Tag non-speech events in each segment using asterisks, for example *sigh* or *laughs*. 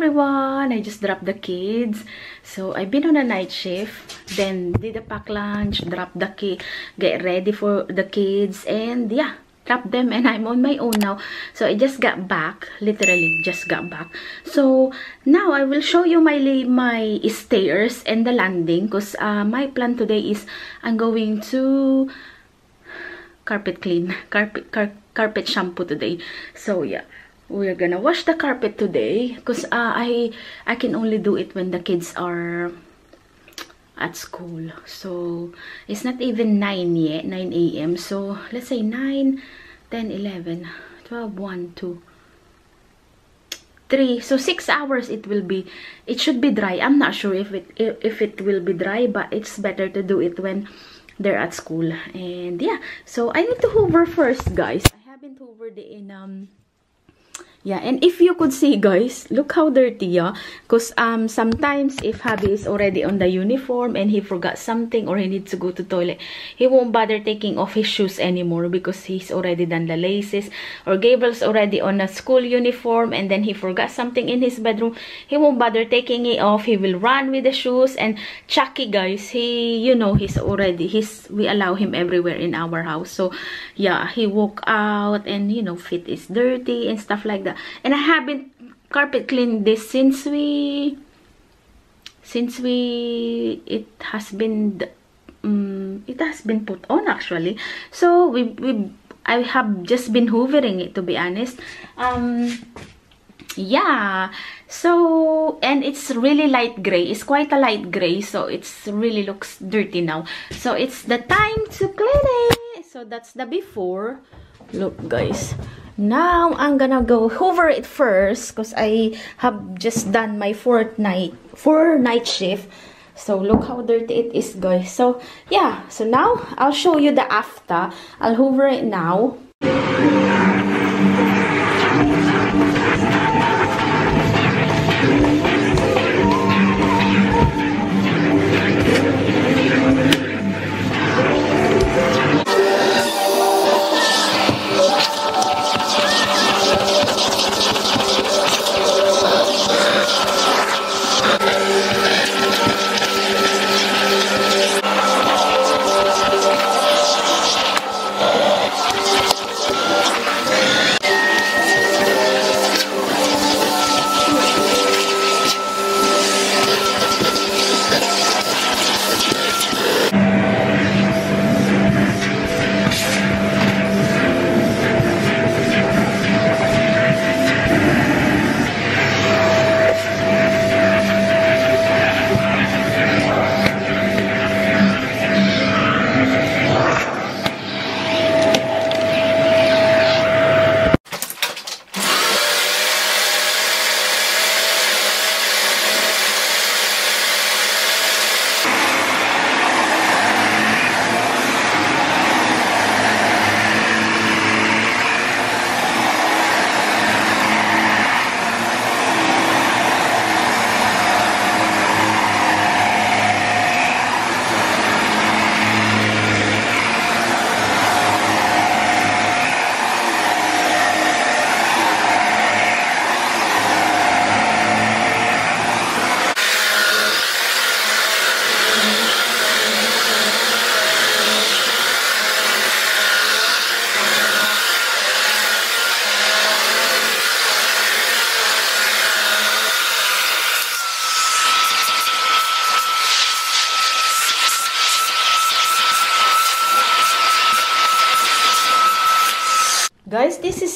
everyone! I just dropped the kids. So, I've been on a night shift. Then, did a pack lunch, drop the kid, get ready for the kids. And, yeah, drop them. And I'm on my own now. So, I just got back. Literally, just got back. So, now I will show you my, my stairs and the landing. Because uh, my plan today is I'm going to carpet clean. Carpet, car carpet shampoo today. So, yeah we're gonna wash the carpet today because uh, I I can only do it when the kids are at school. So it's not even 9 yet 9 a.m so let's say 9 10 11 12 1 2 3 so 6 hours it will be it should be dry. I'm not sure if it if, it will be dry but it's better to do it when they're at school. And yeah. So i need to hoover first guys. I haven't hoovered in um yeah and if you could see guys look how dirty yeah. Because um sometimes if hubby is already on the uniform and he forgot something or he needs to go to toilet he won't bother taking off his shoes anymore because he's already done the laces. Or gabriel's already on a school uniform and then he forgot something in his bedroom he won't bother taking it off. He will run with the shoes and chucky guys he you know he's already he's we allow him everywhere in our house. So yeah he walk out and you know feet is dirty and stuff like that and I haven't carpet cleaned this since we since we it has been um, it has been put on actually. So we, we I have just been hoovering it to be honest. Um yeah so and it's really light gray. It's quite a light gray so it's really looks dirty now. So it's the time to clean it. So that's the before. Look guys now i'm gonna go hoover it first because i have just done my fourth night four night shift. So look how dirty it is guys. So yeah. So now i'll show you the after. I'll hoover it now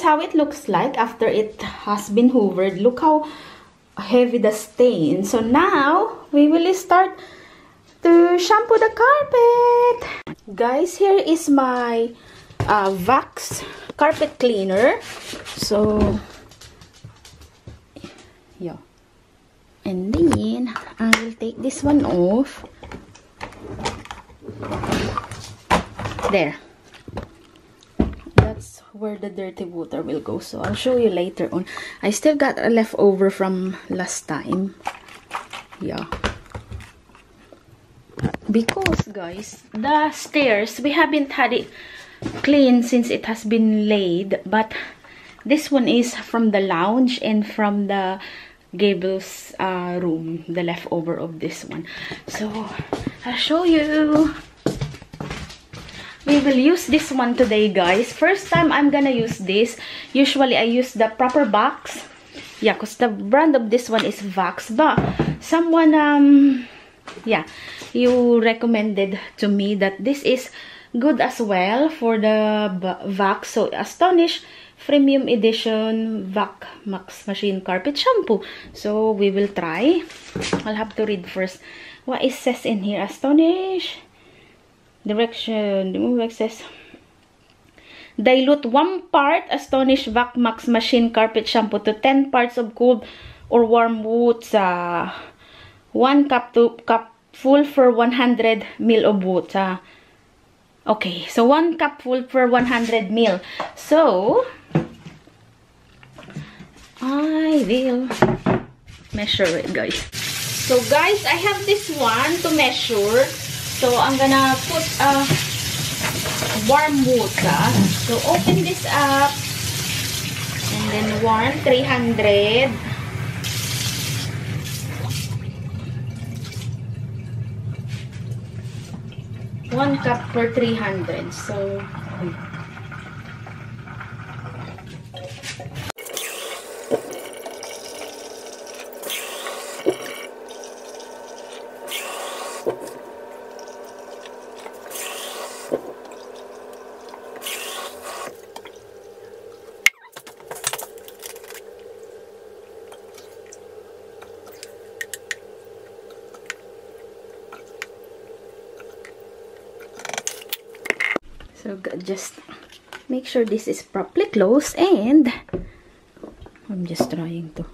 how it looks like after it has been hoovered. Look how heavy the stain. So now, we will start to shampoo the carpet. Guys, here is my uh, Vax carpet cleaner. So, yeah. And then, I will take this one off. There where the dirty water will go. So I'll show you later on. I still got a leftover from last time. Yeah. Because guys, the stairs, we haven't had it clean since it has been laid. But this one is from the lounge and from the Gabriel's uh, room, the leftover of this one. So, I'll show you. We will use this one today, guys. First time I'm gonna use this. Usually, I use the proper Vax. Yeah, because the brand of this one is Vax. But, someone, um, yeah, you recommended to me that this is good as well for the Vax. So, Astonish Premium Edition Vac Max Machine Carpet Shampoo. So, we will try. I'll have to read first what it says in here. Astonish. Direction. Remove excess. Dilute 1 part Astonish Vac Max Machine Carpet Shampoo to 10 parts of cold or warm water. 1 cup to cup full for 100 ml of water. Okay, so 1 cup full for 100 ml. So, I will measure it, guys. So, guys, I have this one to measure. So, I'm gonna put a warm water. So, open this up. And then warm 300. One cup per 300. So, just make sure this is properly closed and I'm just trying to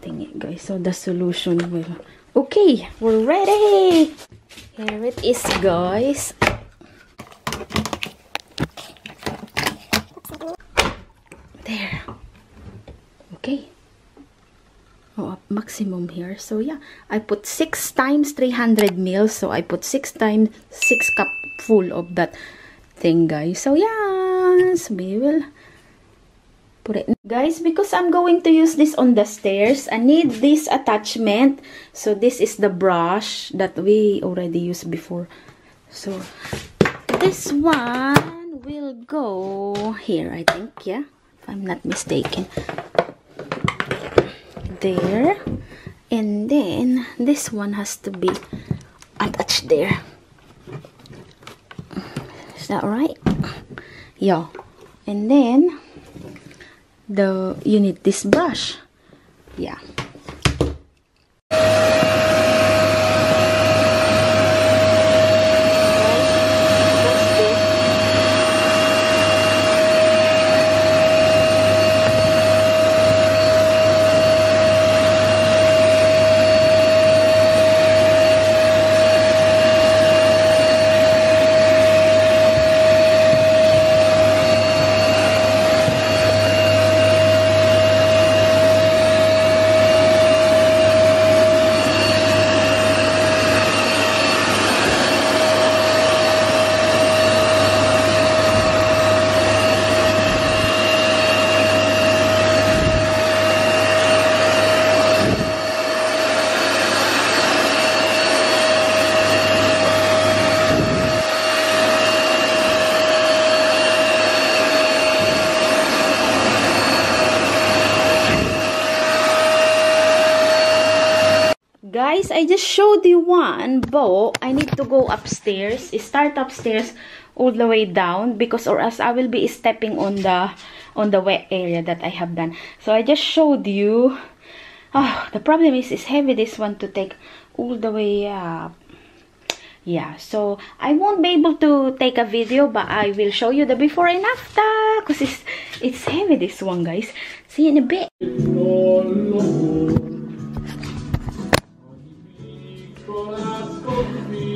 thing it guys. So the solution will okay, we're ready. Here it is guys. There. Okay. Oh, maximum here. So yeah, I put 6 times 300 ml. So I put 6 times 6 cup full of that thing guys. So yes we will put it. Guys because i'm going to use this on the stairs i need this attachment. So this is the brush that we already used before. So this one will go here i think yeah if i'm not mistaken. There. And then this one has to be attached there is that right yeah. And then the you need this brush. Yeah i just showed you one but i need to go upstairs. Start upstairs all the way down because or else i will be stepping on the on the wet area that i have done. So i just showed you. Oh the problem is it's heavy this one to take all the way up. Yeah so i won't be able to take a video but i will show you the before and after because it's it's heavy this one guys. See you in a bit go with me.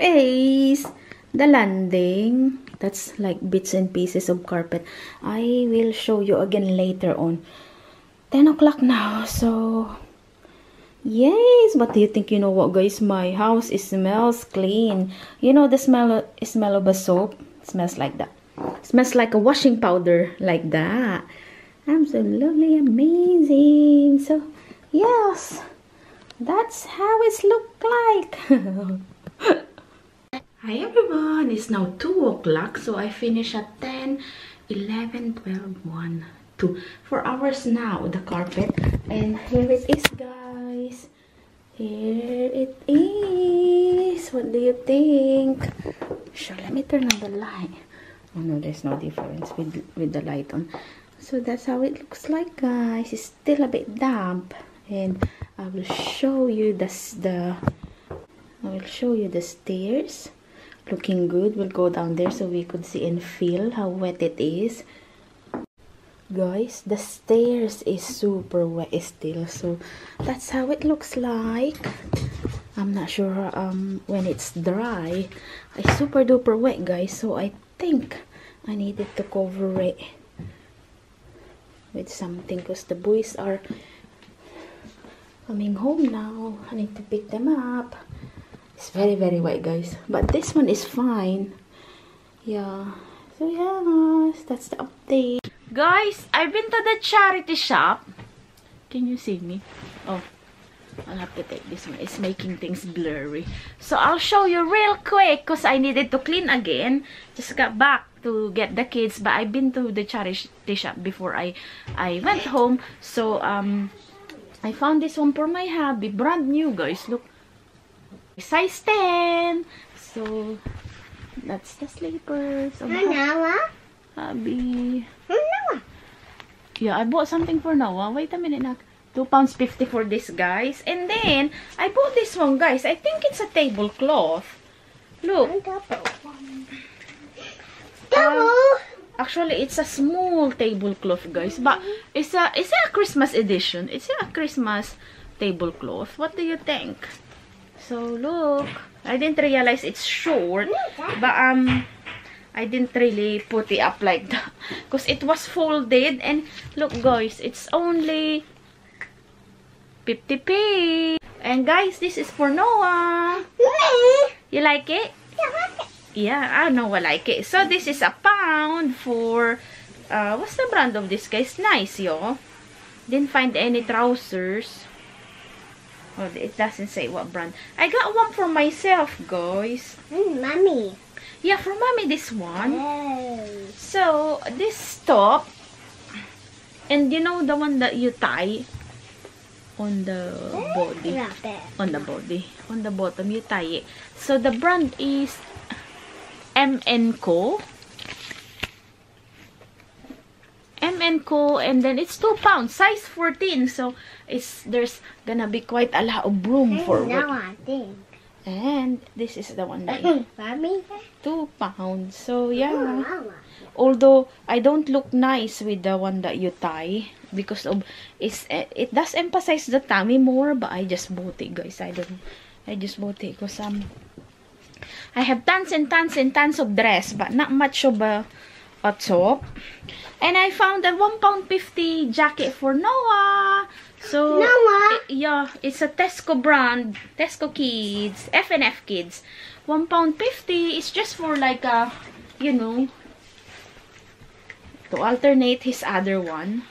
Is the landing. That's like bits and pieces of carpet. I will show you again later on. 10 o'clock now, so yes what do you think you know what guys? My house it smells clean. You know the smell smell of a soap? It smells like that. It smells like a washing powder like that. Absolutely amazing. So yes that's how it's look like *laughs* hi everyone. It's now 2 o'clock so i finish at 10 11 12 1 2 4 hours now the carpet. And here it is guys. Here it is. What do you think? Sure let me turn on the light. Oh no there's no difference with with the light on. So that's how it looks like guys. It's still a bit damp. And I will show you this the I will show you the stairs looking good we'll go down there so we could see and feel how wet it is. Guys the stairs is super wet still so that's how it looks like. I'm not sure um when it's dry. It's super duper wet guys so i think i needed to cover it with something because the boys are coming home now. I need to pick them up it's very very wet guys but this one is fine yeah so yeah that's the update Guys, I've been to the charity shop. Can you see me? Oh, I'll have to take this one. It's making things blurry. So I'll show you real quick because I needed to clean again. Just got back to get the kids. But I've been to the charity shop before I, I went home. So um, I found this one for my hubby. Brand new, guys. Look. Size 10. So that's the slippers. Of Hubby. Yeah, I bought something for Noah. Wait a minute, nak. 2 pounds 50 for this, guys. And then, I bought this one, guys. I think it's a tablecloth. Look. Uh, actually, it's a small tablecloth, guys. But, it's a, it's a Christmas edition. It's a Christmas tablecloth. What do you think? So, look. I didn't realize it's short. But, um... I didn't really put it up like that. Because it was folded. And look guys, it's only 50p. And guys, this is for Noah. You like it? Yeah, I know I like it. So this is a pound for, uh, what's the brand of this guys? Nice, yo. Didn't find any trousers. Oh, it doesn't say what brand. I got one for myself, guys. Mm, mommy. Yeah, for mommy, this one. So, this top, and you know the one that you tie on the body, on the body, on the bottom, you tie it. So, the brand is MN MN Co. And then, it's 2 pounds, size 14. So, it's there's gonna be quite a lot of room for now I think. And this is the one that *laughs* Mommy? two pounds. So yeah. Although I don't look nice with the one that you tie because of it's it does emphasize the tummy more, but I just bought it, guys. I don't. I just bought it because um I have tons and tons and tons of dress, but not much of a a top. And I found a one pound fifty jacket for Noah. So, Noah. yeah, it's a Tesco brand. Tesco Kids. FNF Kids. One pound fifty. It's just for like a, you know, to alternate his other one.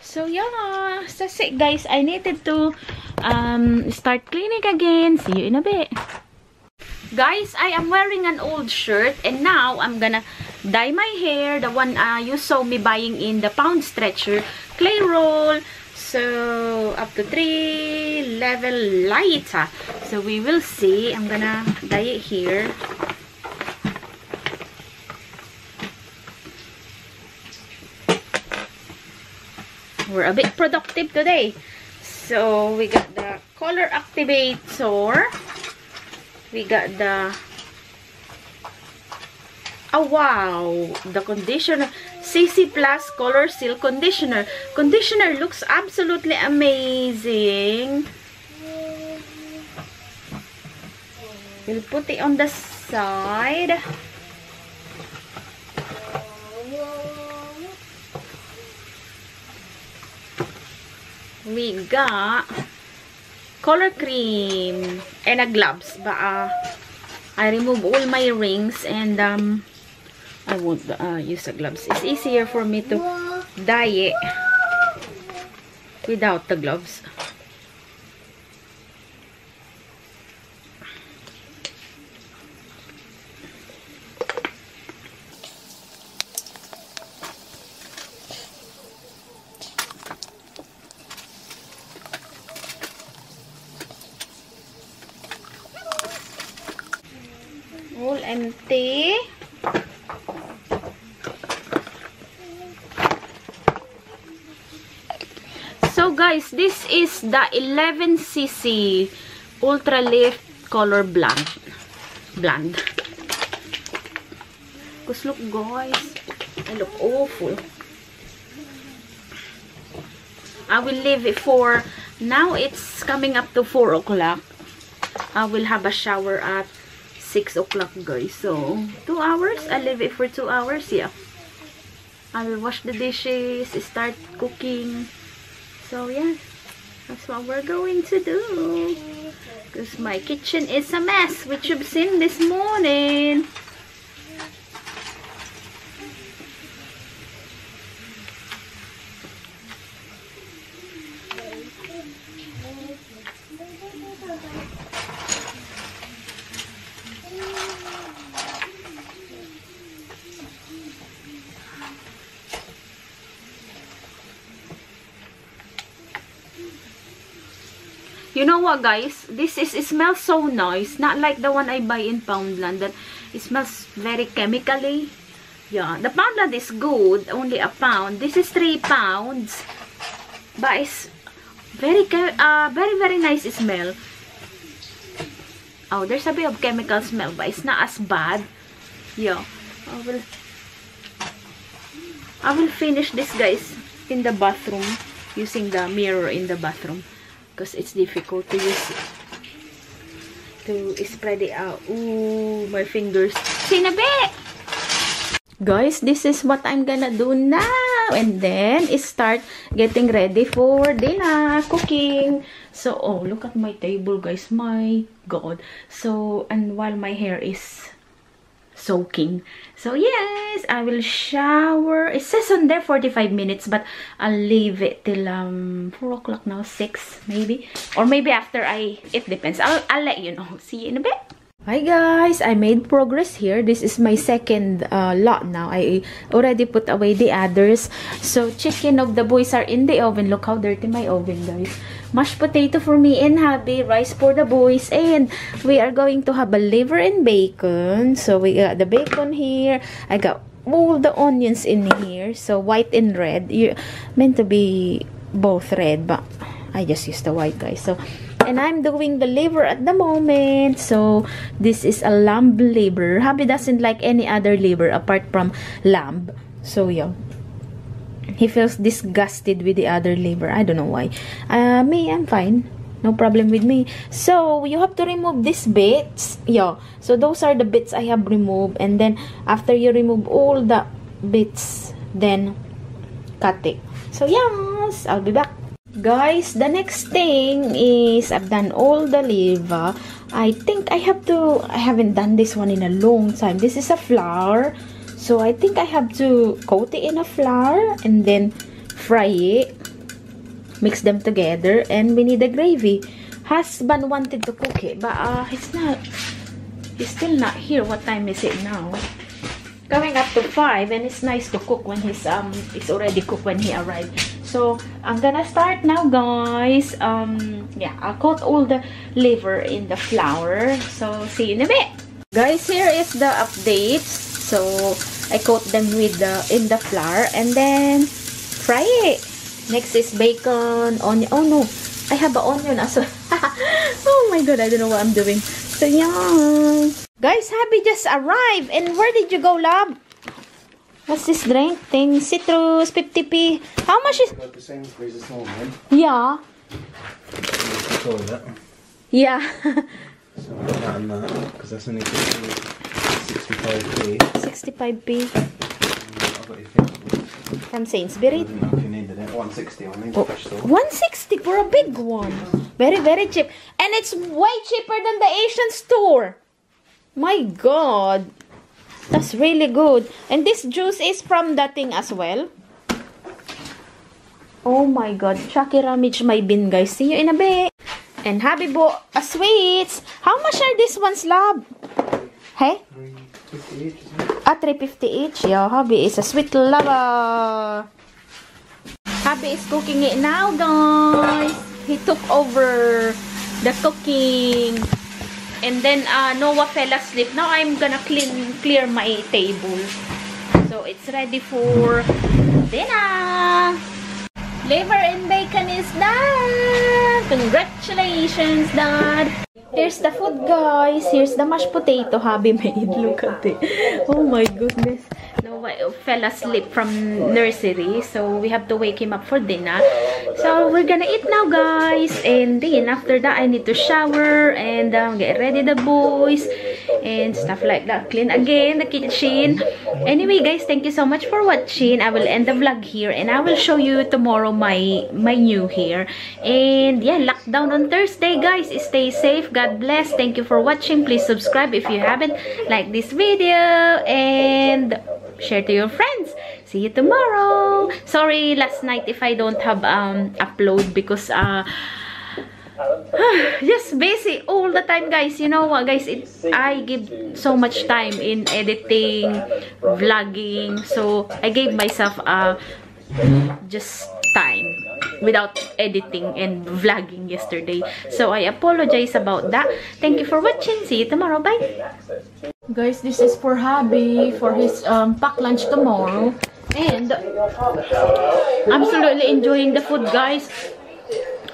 So, yeah. That's it, guys. I needed to um, start cleaning again. See you in a bit. Guys, I am wearing an old shirt and now I'm gonna dye my hair. The one uh, you saw me buying in the Poundstretcher clay roll. So, up to 3 level lights. Huh? So, we will see. I'm gonna dye it here. We're a bit productive today. So, we got the color activator. We got the Oh, wow. The conditioner. CC Plus Color Seal Conditioner. Conditioner looks absolutely amazing. We'll put it on the side. We got color cream and a gloves. But uh, I remove all my rings and um, I won't uh, use the gloves. It's easier for me to dye it without the gloves. Guys, this is the 11cc Ultra Lift Color Blonde. Blonde. Because look guys, I look awful. I will leave it for, now it's coming up to 4 o'clock. I will have a shower at 6 o'clock guys. So, 2 hours? i leave it for 2 hours, yeah. I will wash the dishes, start cooking. So, yeah. That's what we're going to do. Because my kitchen is a mess, which you've seen this morning. What, guys? This is it smells so nice. Not like the one I buy in Poundland. That it smells very chemically. Yeah, the Poundland is good. Only a pound. This is three pounds. But it's very, uh, very, very nice smell. Oh, there's a bit of chemical smell, but it's not as bad. Yeah, I will. I will finish this, guys, in the bathroom using the mirror in the bathroom because it's difficult to use to spread it out. Ooh, my fingers. Sinabi! Guys, this is what I'm gonna do now. And then, start getting ready for dinner, cooking. So, oh, look at my table, guys. My God. So, and while my hair is soaking. So yes, I will shower. It says on there 45 minutes, but I'll leave it till um 4 o'clock now, 6 maybe. Or maybe after I, it depends. I'll, I'll let you know. See you in a bit. Hi guys, I made progress here. This is my second uh, lot now. I already put away the others. So chicken of the boys are in the oven. Look how dirty my oven guys. Mashed potato for me and hubby. Rice for the boys. And we are going to have a liver and bacon. So we got the bacon here. I got all the onions in here. So white and red. You're meant to be both red. But I just used the white guys. So and I'm doing the liver at the moment. So, this is a lamb liver. Hubby doesn't like any other liver apart from lamb. So, yeah. He feels disgusted with the other liver. I don't know why. Uh, me, I'm fine. No problem with me. So, you have to remove these bits. Yeah. So, those are the bits I have removed. And then, after you remove all the bits, then, cut it. So, yes. I'll be back. Guys, the next thing is I've done all the liver. I think I have to, I haven't done this one in a long time. This is a flour. So I think I have to coat it in a flour and then fry it. Mix them together and we need the gravy. Husband wanted to cook it but uh, he's not, he's still not here. What time is it now? Coming up to 5 and it's nice to cook when he's, um, it's already cooked when he arrived. So, I'm gonna start now, guys. Um, yeah, I'll coat all the liver in the flour. So, see you in a bit. Guys, here is the updates. So, I coat them with the in the flour and then fry it. Next is bacon, onion. Oh no, I have an onion as well. *laughs* oh my god, I don't know what I'm doing. So, yeah. Guys, Happy just arrived. And where did you go, love? What's this drink thing? Citrus, 50p. How much is... About the same price as man. Yeah. Yeah. *laughs* So that and that, because that's 65p. 65p I've got your from I Sainsbury. didn't if you needed it. 160 on the oh, 160 for a big one. Very, very cheap. And it's way cheaper than the Asian store. My God. That's really good. And this juice is from that thing as well. Oh my God. Chucky Ramage my bin, guys. See you in a bit. And Haribo uh, sweets. How much are these ones, love? Hey? 350 each? Ah, 350 each. Yeah, hubby is a sweet lover. Hubby is cooking it now, guys. He took over the cooking. And then uh, Noah fell asleep. Now I'm gonna clean clear my table. So it's ready for dinner. Liver and bacon is done. Congratulations, Dad. Here's the food, guys. Here's the mashed potato hubby made. Look at it. Oh my goodness. Noah fell asleep from nursery. So we have to wake him up for dinner. So we're gonna eat now, guys. And then after that, I need to shower and um, get ready the boys and stuff like that. Clean again the kitchen. Anyway, guys, thank you so much for watching. I will end the vlog here and I will show you tomorrow my my new hair. And yeah, lockdown on Thursday, guys. Stay safe. God bless. Thank you for watching. Please subscribe if you haven't. Like this video and share to your friends. See you tomorrow. Sorry last night if I don't have um upload because uh *sighs* just busy all the time guys. You know what guys? It i give so much time in editing vlogging so i gave myself uh just time without editing and vlogging yesterday. So i apologize about that. Thank you for watching. See you tomorrow. Bye. Guys this is for hubby for his um pack lunch tomorrow. And absolutely enjoying the food guys.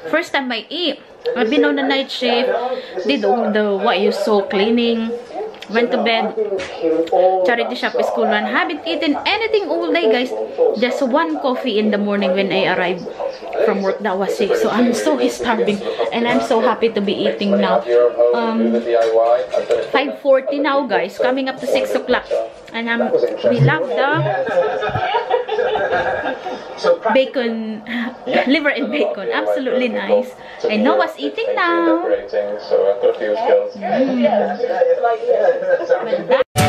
First time i eat I've been on a night shift, did all the what you saw cleaning, went to bed, charity shop school run. Haven't eaten anything all day, guys. Just one coffee in the morning when I arrived from work. That was it. So I'm so starving, and I'm so happy to be eating now. Um, 5:40 now, guys. Coming up to 6 o'clock, and I'm we love the bacon, *laughs* liver and bacon. Absolutely nice. And Noah's eating now. So I've got a few skills. Well *laughs* done.